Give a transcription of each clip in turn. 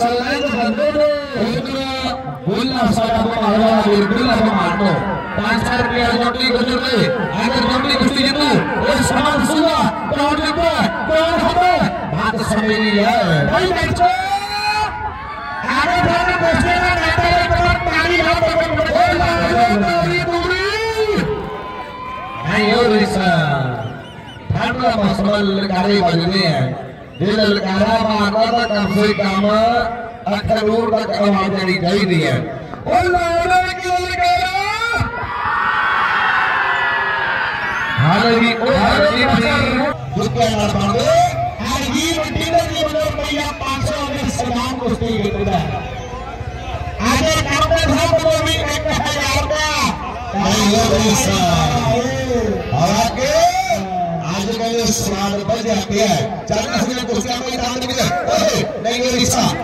Selain itu, itu bola saya pemahaman dari bola pemahaman. Pasar dia jomli gusur ni, agar jomli gusti itu, eh sama semua, kau juga, kau apa? Mata sampai ni ya. Baik baik. Ada berapa gusti yang nanti kita tadi apa yang bola dari bumi. Ayo bisa. Karena masalah kari baju ni. Dia negara mana kam se kam Akhnoor तक आवाज़ नहीं गई दी है? हालाँकि हालाँकि दुनिया का बंदे हर ये बंदी ने ये बोलो भैया 500 में सलाम कुश्ती है। आगे था तो भी 1000 का हो। रही सर हालाँकि आज का ये स्वाद बच जाती है। चल असली कुश्ती में नहीं मिलेगा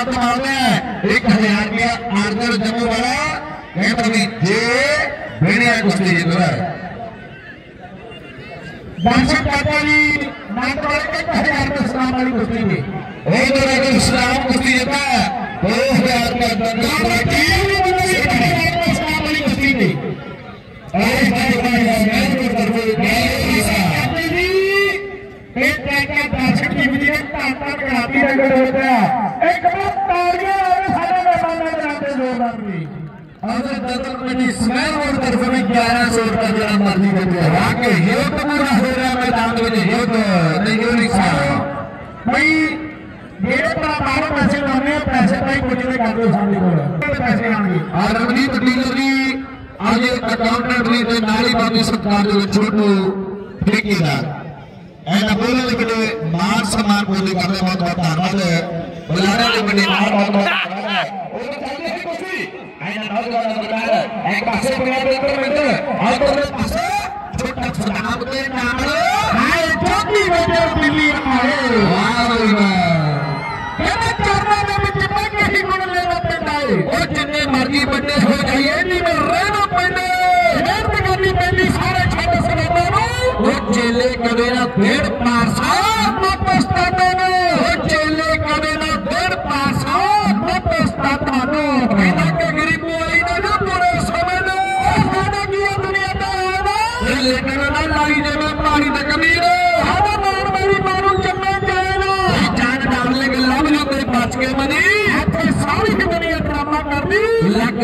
एक हज़ार रुपया आर्दर जम्मू वाला जे बेड़िया कुश्ती दर्शक भी नाट वाले कहते हज़ार रुपया इस्लाम वाली कुश्ती में एक इस्लाम कुश्ती दो हज़ार रुपया दंगल इस्लाम वाली कुश्ती में एक भाई भाई मैच को करते एक टैंकर दर्शक की विजय तांता कराती रंगल होता है एक बार तालियाँ और सारे मेहमान बनाते जोरदार भी अगर दर्शक कमेटी स्वयं और तरफ़ में ग्यारह सौ रुपया देना मर्ज़ी करती है वाकई ये तो पूरा हो रहा है मैदान में ये तो नहीं हो नहीं ભાઈ ਜਿਹੜਾ ਬਾਹਰ ਪੈਸੇ ਲਾਉਂਦੇ ਆ ਪੈਸੇ ਭਾਈ ਕੁਝ ਨਹੀਂ ਕਰਦੇ ਸਾਡੇ ਕੋਲ ਪੈਸੇ ਆਣਗੇ ਆ ਰਵਨੀਤ ਡੀਲਰ ਜੀ ਅੱਜ ਅਕਾਊਂਟੈਂਟ ਨੇ ਤੇ ਨਾਲ ਹੀ ਬਾਬੀ ਸਰਕਾਰ ਦੇ ਛੋਟੂ ਠੇਕੇਦਾਰ ਇਹਨਾਂ ਬੋਲਣ ਦੇ ਬੜੇ ਮਾਨ ਸਨਮਾਨ ਬੋਲੇ ਕਰਦੇ ਬਹੁਤ ਬਹੁਤ ਧੰਨਵਾਦ ਬੁਲਾਣਾ ਦੇ ਬੜੇ ਮਾਨ ਬਹੁਤ ਬਹੁਤ ਧੰਨਵਾਦ ਉਹਨਾਂ ਦੀ ਕੁਸ਼ੀ ਇਹਨਾਂ ਨੌਜਵਾਨਾਂ ਦਾ ਇੱਕ ਪਾਸੇ ਪੰਜਾਬ ਦੇ ਉੱਪਰ की बंदे हो जाइए। नीचे रहना बंदे हेड करनी बंदी सारे छात्र समाधानों तो चेले करेरा डेढ़ पास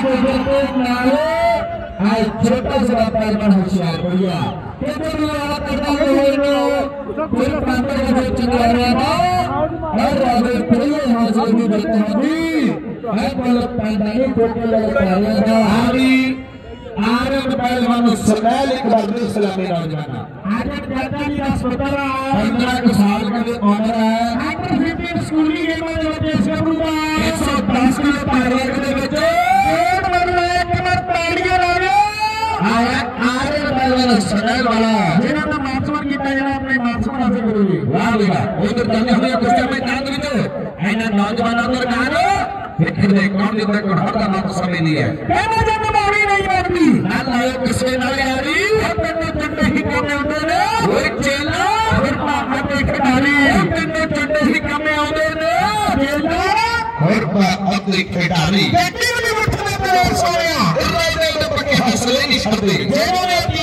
क्रिकेट में आवे आज छोटा सा पहलवान होशियार बढ़िया क्रिकेट में आप करता है वो ना पूरे प्रांतों के बीच चला रहा था और राजे प्रिय हाजिर भी देखते होंगे हर पल पांडानी को के लग पाया था हारी आरम पहलवान सुनैल एक बार फिर सलामी नौजवान आज जाता नहीं अस्पताल पंद्रह साल का उम्र है स्कूली गेम में बच्चे इसका पूरा 110 किलो पार कर बच्चे नाही बाळा जेव्हा तो माणसावर किती जेव्हा आपली माणसावर असं करू वाह बेटा वो तो तन्ने हुए कुस्ती में कांद भी तो। है ना नौजवानों को कहा रो फिर देख कौन जितना कठोर का नाम समय लिया पहले जब तो मारी नहीं मारती ना लाए किसके ना यारी अपने चंडे ही कमे होते ने। वो चेला फिर पापा के खिलाड़ी। अपने चंडे ही कमे होते ने। चेला और पापा के खिलाड़ी। बैटिंग में उठने पर सारे। इलाज नहीं तो पक्के हंसले नहीं छोड़ते जेबों ने अपनी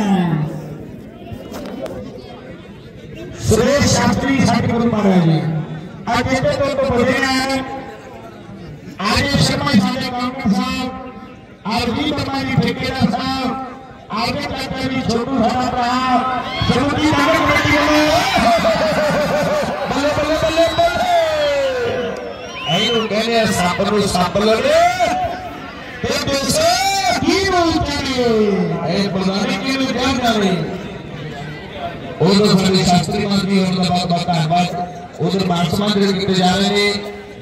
सुरेश शास्त्री छठगुरु महाराज जी अब बेटे तो तो बोले हैं आदेश शर्मा साहब कांग्रेस साहब आरजी तमारी ठेकेदार साहब आगे जाकर भी छोटू साहब रहा. छोटू जी आगे बढ़ गए बल्ले बल्ले बल्ले बल्ले. ऐनु कहने सापनु सापलो रे. ते दोस्तों की बोलते हैं ऐ प्रधानी की क्या कर रहे हैं ਆਜੇ ਚਾਚਾ ਜੀ ਛੋਟੂ ਸਾਡਾ ਭਰਾ ਛੋਟੂ ਜੀ ਨਗਰ ਕਮੇਟੀ ਵੱਲੋਂ ਬੱਲੇ ਬੱਲੇ ਬੱਲੇ ਬੱਲੇ ਇਹਨੂੰ ਕਹਿੰਦੇ ਆ ਸੱਪ ਨੂੰ ਸੱਪ ਲੜੇ ਤੇ ਦੂਸਰੇ ਕੀ ਬੋਲਦੇ ਨੇ ਇਹ ਪ੍ਰਧਾਨੀ ਕੀ ਨੂੰ ਜਾਣ ਜਾਵੇ ਉਧਰ ਸਾਡੇ ਸ਼ਾਸਤਰੀ ਮੰਤਰੀ ਉਹਨਾਂ ਦਾ ਬਹੁਤ ਬਹੁਤ ਧੰਨਵਾਦ ਉਧਰ ਮਾਨ ਸਨਮਾਨ ਜਿਹੜੇ ਕੀਤੇ ਜਾ ਰਹੇ ਨੇ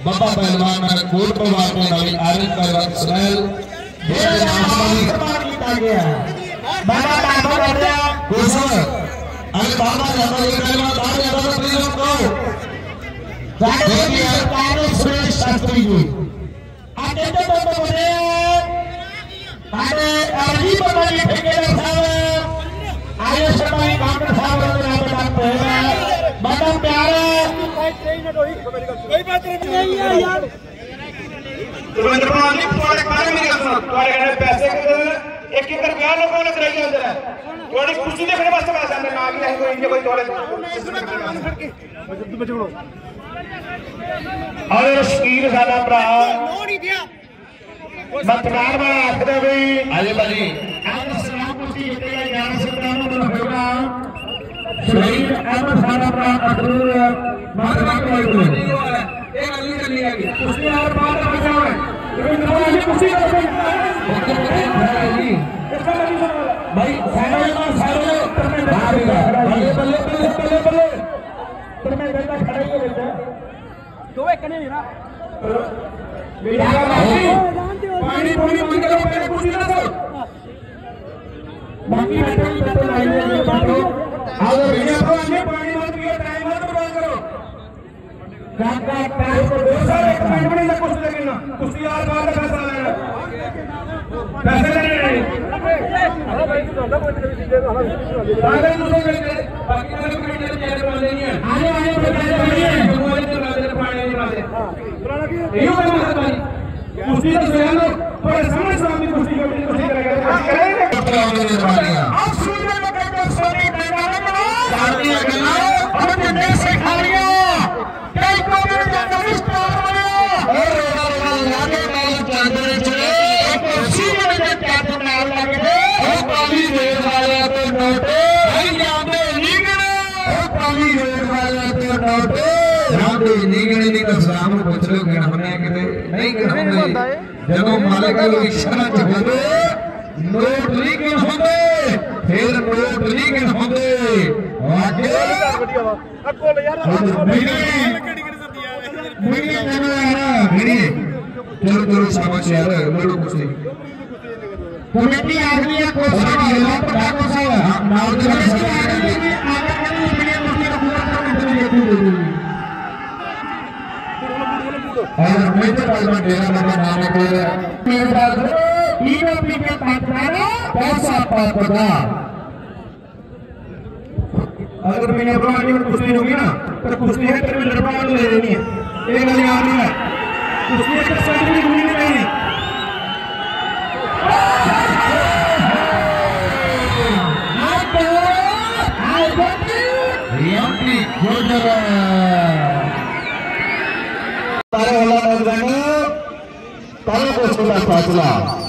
ਬੱਬਾ ਪਹਿਲਵਾਨ ਨਾਲ ਕੋਟ ਪਰਿਵਾਰ ਦੇ ਨਾਲ ਆਰਨ ਪਹਿਲਵਾਨ ਸੁਨੈਲ ਇਹ ਇਹ ਮਾਨ ਸਨਮਾਨ ਸਨਮਾਨ ਕੀਤਾ ਗਿਆ ਬਾਬਾ ਬਾਬਾ ਕਰਦੇ ਆ ਕੁਸਮ ਅਰੇ ਬਾਬਾ ਜਾਂਦਾ ਇਹ ਪਹਿਲਵਾਨ ਬਾਹਰ ਜਾਂਦਾ ਤਾਂ ਪਲੀਜ਼ ਕਹੋ ਸਾਡੇ ਦੀ ਸਰਕਾਰ ਨੇ ਸੁਰੇਸ਼ ਸ਼ਾਸਤਰੀ ਜੀ ਅੱਜ ਇਹਦੇ ਤੋਂ ਤੋਂ ਬੋਲੇ ਆ ਸਾਡੇ ਅਰਜੀ ਬਾਬਾ ਜੀ ਕੋਈ ਬਾਤ ਨਹੀਂ ਹੈ ਯਾਰ ਰਵਿੰਦਰ ਕੁਮਾਰ ਜੀ ਤੁਹਾਡੇ ਕਾਹਨੇ ਮੇਰੀ ਗੱਲ ਸੁਣੋ ਤੁਹਾਡੇ ਕਹਿੰਦੇ ਪੈਸੇ ਕਿਤੇ ਨੇ ਇੱਕ ਇੱਕ ਰੁਪਿਆ ਲੋਕਾਂ ਨੇ ਕਰਾਈ ਜਾਂਦੇ ਨੇ ਤੁਹਾਡੀ ਖੁਸ਼ੀ ਦੇਖਣ ਵਾਸਤੇ ਪੈਸੇ ਆਉਂਦੇ ਨਾ ਕਿ ਅਸੀਂ ਕੋਈ ਇੰਜ ਕੋਈ ਤੁਹਾਡੇ ਔਰ ਸ਼ਕੀਰ ਸਾਡਾ ਭਰਾ ਲੋੜ ਹੀ ਦਿਆ ਮਤਦਾਰ ਵਾਲਾ ਆਖਦਾ ਵੀ ਅਜੇ ਭਾਜੀ ਅੱਜ ਸਲਾਮ ਕੁਰਸੀ ਜਿੱਤੇ ਗਏ ਗਿਆਨ ਸਰਦਾਰ ਨੂੰ ਹੋਏਗਾ शहीद अहमद खान अपना अखरूर माता को एक अली चली गई उसने और बात बचा है भाई बल्ले बल्ले बल्ले बल्ले पर मैं बेटा खड़े ही बेटा दो एक नहीं ना पानी पानी पानी का पानी पूछना सर बाकी बेटा अगर बिना प्रवाह में पानी मत पियो टाइम मत बर्बाद करो। काका टाइम को दो साल एक मिनट में ना कुछ लगे ना। कुछ यार बात पैसा लेना पैसे लेने आगे दूसरे करके बाकी वाले करके चेहरे बन लेनी है। आने आने पर चेहरे बन लेनी है भगवान के राजे ने पानी नहीं राजे यूँ है महाराज कुश्ती तो सुना लो। पर समझ स्वामी कुश्ती कमेटी कुश्ती हाँ, करेगा। आप सुन। ਸਾਡੀਆਂ ਗੱਲਾਂ ਔਰ ਜਿੰਨੇ ਸਿਖਾਲੀਆਂ ਕਈ ਕੋਮੇ ਦਾ ਨਮਸਕਾਰ ਬਣਿਆ ਔਰ ਰੋਣਾ ਰੋਣਾ ਲਾਗੇ ਨਾਲ ਚਾਂਦਰੇ ਚ ਇੱਕ ਸੀਨੇ ਦੇ ਟੈਪ ਨਾਲ ਲੱਗਦੇ। ਉਹ ਕਾਲੀ ਰੇਲ ਵਾਲਿਆਂ ਤੇ ਨੋਟੇ। ਭਾਈ ਜਾਂਦੇ ਲੀਗਣ ਉਹ ਕਾਲੀ ਰੇਲ ਵਾਲਿਆਂ ਤੇ ਨੋਟੇ। ਜਾਂਦੇ ਨੀਗਣੇ ਨਹੀਂ ਤਾਂ ਸਲਾਮ ਨੂੰ ਪੁੱਛ ਲੋ ਗਿਣਾਉਣੇ ਕਿਤੇ? ਨਹੀਂ ਗਿਣਾਉਂਦੇ ਜਦੋਂ ਮਾਲਕ ਦੀ ਇੱਛਾ ਚ ਹੋਵੇ ਨੋਟ ਨਹੀਂ ਗਿਣ ਹੁੰਦੇ? ਫਿਰ ਨੋਟ ਨਹੀਂ ਗਿਣ ਹੁੰਦੇ ਵਾਕੇ ਅੱਕੋ ਲੈ ਯਾਰ ਨਹੀਂ ਕਿਹੜੀ ਕਿਹੜੀ ਸਰਦੀ ਆ ਨਹੀਂ ਚਲੋ ਯਾਰ ਨਹੀਂ ਚਲੋ ਚਲੋ ਸ਼ਾਬਾਸ਼ ਯਾਰ ਮੇਰੇ ਕੁਛ ਨਹੀਂ ਕਮੇਟੀ ਆਖਰੀ ਹੈ ਕੋਸਾ ਵਾਲਾ ਪਟਾ ਕੋਸਾ ਹਾਂ, ਨਾਲ ਦੇ ਨਾਲ ਕਮੇਟੀ ਸਰਕਾਰ ਆਖਰੀ ਦੀ। ਹੈ ਆਗਾ ਕਰੀ ਬੜੀ ਮੁਸ਼ਕਿਲ ਹੁਕੂਮਤ ਨੂੰ ਮਿਲ ਰਹੀ ਹੈ और मैं तो बाबा डेरा बाबा नानक ਮੇਰੇ ਬਾਦ ਇਹੋ अगर मैंने कुश्ती होगी ना तो कुश्ती है फिर मैंने ले लेनी है। ये नहीं आ रही है। कुश्ती है तो सर्टिफिकेट नहीं तारे वाला नौजवानों को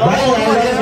Bye.